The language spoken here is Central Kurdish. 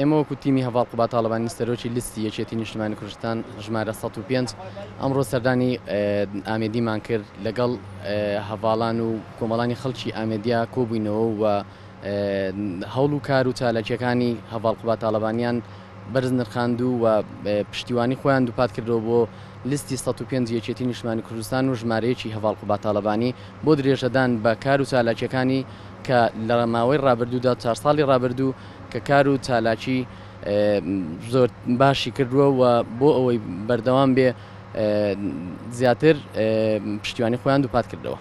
ئێمە وەکو تیمی هەڤاڵ قوباد تاڵەبانی سەرۆکی لستی یەکێتی نیشتمانی کوردستان ژمارە 105 ئەمڕۆ سەردانی ئامێدیمان کرد لەگەڵ هەڤاڵان و کۆمەڵانی خەڵکی ئامێدیا کۆبووینەوە و هەوڵ و کار و چالاکیەکانی هەڤاڵ قوباد تاڵەبانیان بەرز نرخاندو و پشتیوانی خۆیان دووپات کردەوە بۆ لیستی 105 یەکێتی نیشتمانی کوردستان و ژمارەیەکی هەواڵ قوباتاالبانی بۆ درێژەدان بە کار و چالاکیەکانی کە لە ماوەی ڕابردوودا چار ساڵی ڕابردوو کە کار و چالاکی زۆر باشی کردووە و بۆ ئەوەی بەردەوام بێ زیاتر پشتیوانی خۆیان دووپات کردەوە.